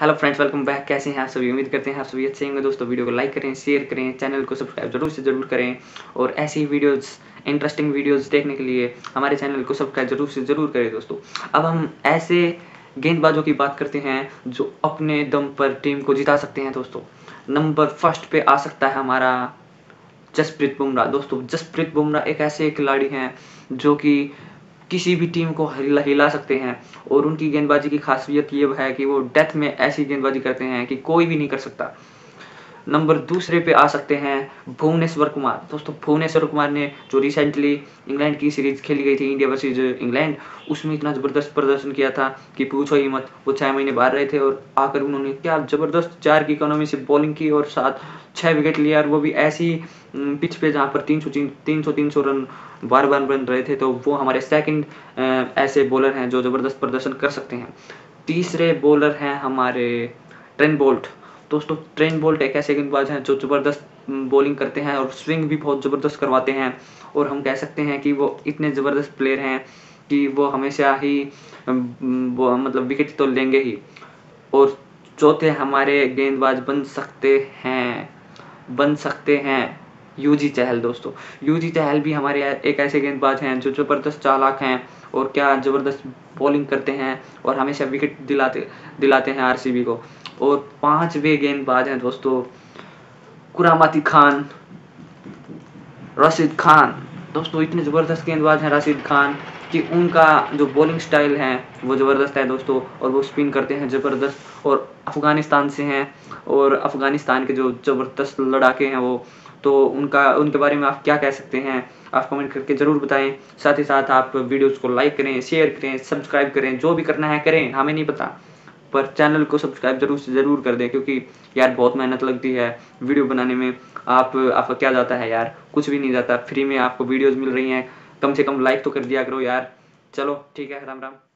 Hello friends welcome back कैसे हैं आप सभी? उम्मीद करते हैं आप सभी अच्छे होंगे। दोस्तों, वीडियो को लाइक करें शेयर करें चैनल को सब्सक्राइब ज़रूर से ज़रूर करें। और ऐसी ही वीडियोस इंटरेस्टिंग वीडियोस देखने के लिए हमारे चैनल को सब्सक्राइब ज़रूर से ज़रूर करें दोस्तों। अब हम ऐसे गेंदबाजों की बात करते हैं जो अपने दम पर टीम को जिता सकते हैं दोस्तों। नंबर फ़र्स्ट पे आ सकता है हमारा जसप्रीत बुमराह। दोस्तों, जसप्रीत बुमराह एक ऐसे खिलाड़ी हैं जो कि किसी भी टीम को हिला हिला सकते हैं। और उनकी गेंदबाजी की खासियत ये है कि वो डेथ में ऐसी गेंदबाजी करते हैं कि कोई भी नहीं कर सकता। नंबर दूसरे पे आ सकते हैं भुवनेश्वर कुमार। दोस्तों, भुवनेश्वर कुमार ने जो रिसेंटली इंग्लैंड की सीरीज़ खेली गई थी इंडिया वर्सेज इंग्लैंड उसमें इतना ज़बरदस्त प्रदर्शन किया था कि पूछो ही मत, वो छः महीने बाहर रहे थे और आकर उन्होंने क्या ज़बरदस्त चार की इकोनॉमी से बॉलिंग की और साथ छः विकेट लिया और वो भी ऐसी पिच पे जहाँ पर तीन सौ तीन सौ तीन सौ रन बार बार बन रहे थे तो वो हमारे सेकंड ऐसे बॉलर हैं जो ज़बरदस्त प्रदर्शन कर सकते हैं। तीसरे बॉलर हैं हमारे ट्रेन बोल्ट दोस्तों ट्रेन बोल्ट एक ऐसे गेंदबाज हैं जो ज़बरदस्त बॉलिंग करते हैं और स्विंग भी बहुत ज़बरदस्त करवाते हैं। और हम कह सकते हैं कि वो इतने ज़बरदस्त प्लेयर हैं कि वो हमेशा ही मतलब विकेट तो लेंगे ही। और चौथे हमारे गेंदबाज बन सकते हैं, बन सकते हैं यूजी चहल दोस्तों। यूजी चहल भी हमारे एक ऐसे गेंदबाज हैं जो ज़बरदस्त चालाक हैं और क्या ज़बरदस्त बॉलिंग करते हैं और हमेशा विकेट दिलाते दिलाते हैं आरसीबी को। और पांचवे गेंदबाज हैं दोस्तों। कुरामाती खान, रशीद खान। दोस्तों, इतने ज़बरदस्त गेंदबाज हैं रशीद खान कि उनका जो बॉलिंग स्टाइल है, वो ज़बरदस्त है दोस्तों और वो स्पिन करते हैं ज़बरदस्त और अफ़गानिस्तान से हैं और अफ़गानिस्तान के जो ज़बरदस्त लड़ाके हैं वो। तो उनका, उनके बारे में आप क्या कह सकते हैं, आप कमेंट करके ज़रूर बताएँ। साथ ही साथ आप वीडियोज़ को लाइक करें शेयर करें सब्सक्राइब करें, जो भी करना है करें, हमें नहीं पता। पर चैनल को सब्सक्राइब ज़रूर से ज़रूर कर दें, क्योंकि यार बहुत मेहनत लगती है वीडियो बनाने में। आप, आपका क्या जाता है यार? कुछ भी नहीं जाता। फ्री में आपको वीडियोज़ मिल रही हैं। कम से कम लाइक तो कर दिया करो यार। चलो, ठीक है, राम राम।